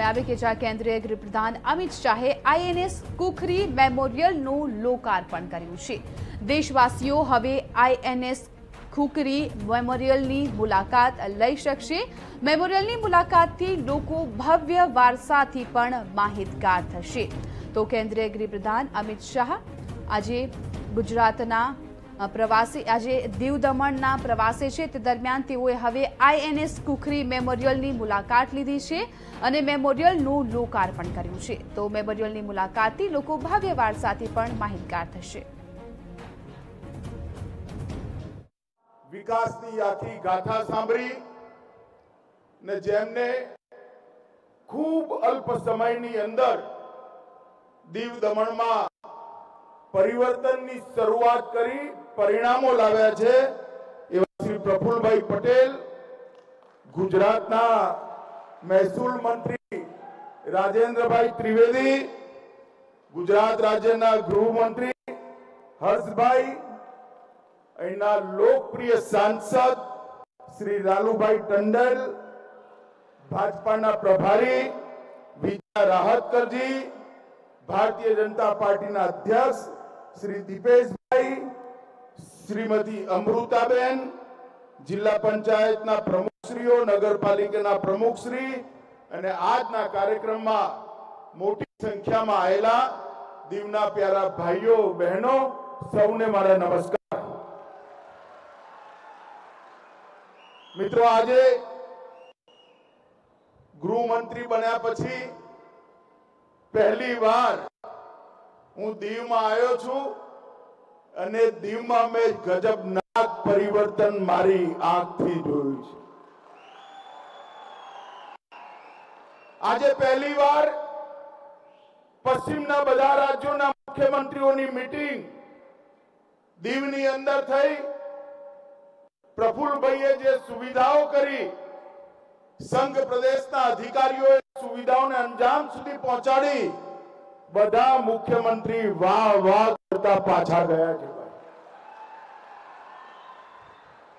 સામે આવી કે જ્યાં કેન્દ્રીય ગૃહપ્રધાન અમિત શાહે આઈએનએસ કુખરી મેમોરિયલનું લોકાર્પણ કર્યું છે. દેશવાસીઓ હવે આઈએનએસ ખુકરી મેમોરિયલની મુલાકાત લઈ શકશે. મેમોરિયલની મુલાકાતથી લોકો ભવ્ય વારસાથી પણ માહિતગાર થશે. તો કેન્દ્રીય ગૃહપ્રધાન અમિત શાહ આજે ગુજરાતના પ્રવાસી આજે દીવ દમણના પ્રવાસે છે. તે દરમિયાન તેઓએ હવે આઈએનએસ કુખરી મેમોરિયલની મુલાકાત લીધી છે અને મેમોરિયલનું લોકાર્પણ કર્યું છે. તો મેમોરિયલની મુલાકાતથી લોકો ભવ્ય વારસાથી પણ માહિતગાર થશે. વિકાસની આખી ગાથા સાંભળી ને જેમને ખૂબ અલ્પ સમયની અંદર દીવ દમણમાં પરિવર્તનની શરૂઆત કરી પરિણામો લાવ્યા છે. એવા શ્રી પ્રફુલભાઈ પટેલ, ગુજરાતના મહેસૂલ મંત્રી રાજેન્દ્રભાઈ ત્રિવેદી, ગુજરાત રાજ્યના ગૃહમંત્રી હર્ષભાઈ, અહીંના લોકપ્રિય સાંસદ શ્રી લાલુભાઈ ટંડેલ, ભાજપાના પ્રભારી વિજયા રાહતકરજી, ભારતીય જનતા પાર્ટીના અધ્યક્ષ શ્રી દીપેશભાઈ, શ્રીમતી અમૃતાબેન, જિલ્લા પંચાયતના પ્રમુખશ્રીઓ, નગરપાલિકાના પ્રમુખશ્રી અને આજના કાર્યક્રમમાં મોટી સંખ્યામાં આવેલા દીવના પ્યારા ભાઈઓ, બહેનો, સૌને મારા નમસ્કાર. મિત્રો, આજે ગૃહમંત્રી બન્યા પછી પહેલી વાર હું દીવમાં આવ્યો છું અને દીવમાં મેં ગજબનાક પરિવર્તન મારી આંખથી જોયું છે. આજે પહેલી વાર પશ્ચિમના બધા રાજ્યોના મુખ્યમંત્રીઓની મીટિંગ દીવની અંદર થઈ. પ્રફુલભાઈએ જે સુવિધાઓ કરી, સંઘ પ્રદેશના અધિકારીઓએ સુવિધાઓને અંજામ સુધી પહોંચાડી બધા મુખ્યમંત્રી વાહ વાહ કરતા પાછા ગયા છે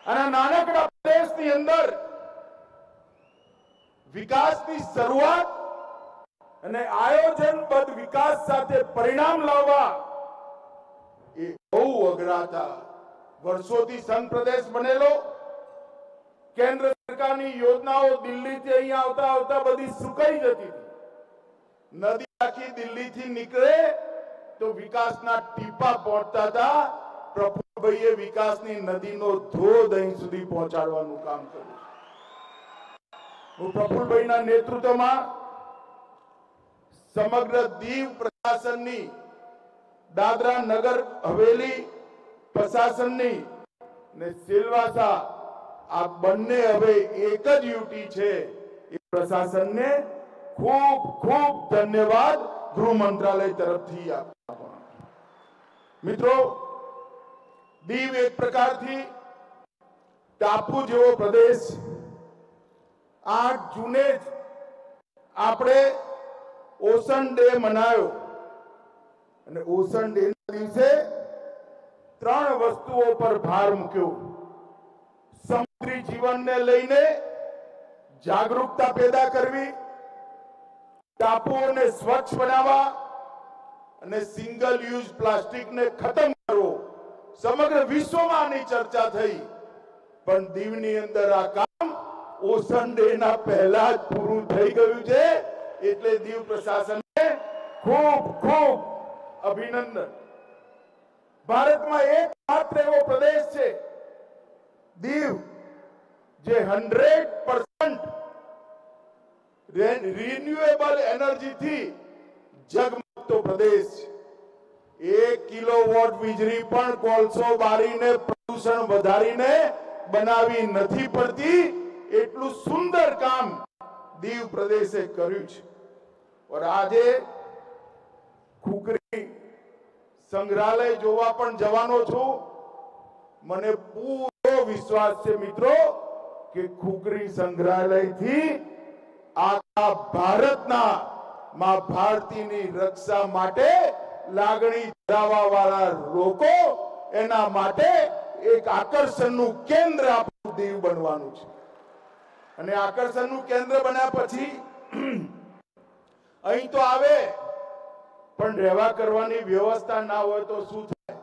અને નાનકડા પ્રદેશની અંદર વિકાસની શરૂઆત અને આયોજનબદ્ધ વિકાસ સાથે પરિણામ લાવવા એ બહુ અઘરા હતા વર્ષોથી સંઘ પ્રદેશ બનેલો. કેન્દ્ર સરકારની યોજનાઓ દિલ્હીથી અહીંયા આવતા આવતા બધી સુકાઈ જતી હતી. નદી આખી દિલ્હીથી નીકળે તો વિકાસના ટીપા પહોંચતા હતા. પ્રફુલભાઈએ વિકાસની નદીનો ધોધ અહીં સુધી પહોંચાડવાનું કામ કર્યું. હું પ્રફુલભાઈના નેતૃત્વમાં સમગ્ર દીવ પ્રશાસનની, દાદરા નગર હવેલી પ્રશાસનની ને સિલવાસા, આ બંને હવે એક જ યુટી છે. એ પ્રશાસનને ખૂબ ખૂબ ધન્યવાદ ગૃહ મંત્રાલય તરફથી મિત્રો, દીવ એક પ્રકારથી ટાપુ જેવો પ્રદેશ. આઠ જૂને જ આપણે ઓશન ડે મનાયો. અને ઓશન ડે ના દિવસે ત્રણ વસ્તુઓ પર ભાર મૂક્યો. સમુદ્રી જીવનને લઈને જાગૃતતા પેદા કરવી ટાપુઓને સ્વચ્છ બનાવવા અને સિંગલ યુઝ પ્લાસ્ટિકને ખતમ કરવો સમગ્ર વિશ્વમાં આની ચર્ચા થઈ. પણ દીવની અંદર આ કામ ઓશન ડે ના પહેલા જ પૂરું થઈ ગયું છે. એટલે દીવ પ્રશાસનને ખૂબ ખૂબ અભિનંદન. ભારતમાં એક માત્ર એવો પ્રદેશ છે. દીવ, જે હંડ્રેડ પર્સન્ટ રિન્યુએબલ એનર્જીથી જગમગતો પ્રદેશ એક કિલોવોટ વીજળી પણ કોલસો બારીને પ્રદૂષણ વધારીને બનાવી નથી પડતી. એટલું સુંદર કામ દીવ પ્રદેશે કર્યું છે. और આજે ખુકરી સંગ્રહાલય જોવા પણ જવાનો છું. મને પૂરો વિશ્વાસ છે મિત્રો કે ખુકરી સંગ્રહાલયથી આખા ભારતના માં ભારતીની રક્ષા માટે લાગણી ધરાવવા વાળા લોકો એના માટે એક આકર્ષણનું કેન્દ્ર આપણું દીવ બનવાનું છે. અને આકર્ષણનું કેન્દ્ર બન્યા પછી અહીં તો આવે, પણ રહેવા કરવાની વ્યવસ્થા ના હોય તો શું થાય?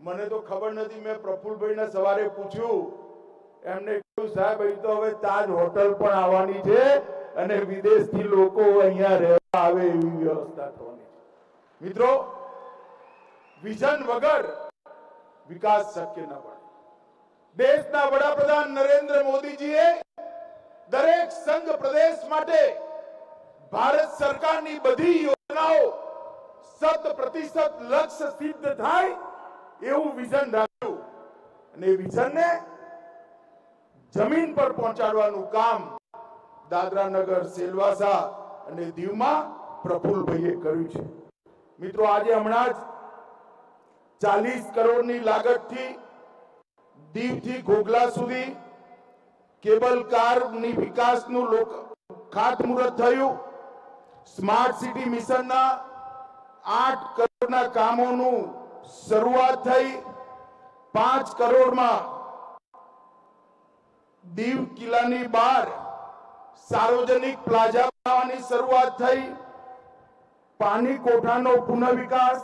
મને તો ખબર નથી, મેં પ્રફુલભાઈને સવારે પૂછ્યું એમને કહ્યું, સાહેબ, અહીં તો હવે તાજ હોટલ પણ આવવાની છે અને વિદેશથી લોકો અહીંયા રહેવા આવે એવી વ્યવસ્થા થવાની મિત્રો, વિઝન વગર વિકાસ શક્ય ન બને. દેશના વડાપ્રધાન નરેન્દ્ર મોદીજીએ દરેક સંઘ પ્રદેશ માટે ભારત સરકારની બધી યોજનાઓ શત પ્રતિશત લક્ષ્ય સિદ્ધ થાય એવું વિઝન રાખ્યું. અને વિઝનને જમીન પર પહોંચાડવાનું કામ દાદરા નગર સેલવાસા અને દીવમાં પ્રફુલભાઈએ કર્યું છે. મિત્રો, આજે હમણાં જ ચાલીસ કરોડની લાગતથી દીવથી ઘોઘલા સુધી કેબલ કારની વિકાસનું લોક, ખાતમુહૂર્ત થયું. સ્માર્ટ સિટી મિશનના આઠ કરોડના કામોનું શરૂઆત થઈ. પાંચ કરોડમાં દીવ કિલ્લાની બહાર સાર્વજનિક પ્લાઝા બનાવવાની શરૂઆત થઈ. પાણી કોઠાનો પુનઃવિકાસ,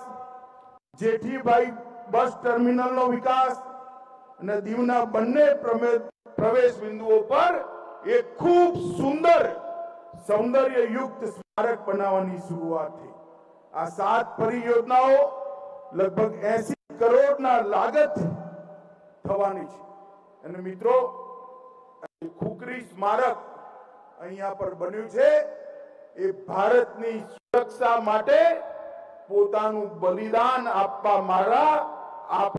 જેઠીભાઈ બસ ટર્મિનલનો વિકાસ અને દીવના બંને પ્રવેશ બિંદુઓ પર એક ખૂબ સુંદર સૌંદર્યયુક્ત સ્મારક બનાવવાની શરૂઆત થઈ. આ સાત પરિયોજનાઓ લગભગ એસી કરોડના લાગત થવાની છે. અને મિત્રો ખુકરી સ્મારક અહીંયા પર બન્યું છે. એ ભારતની સુરક્ષા માટે પોતાનું બલિદાન આપવા મારા આપ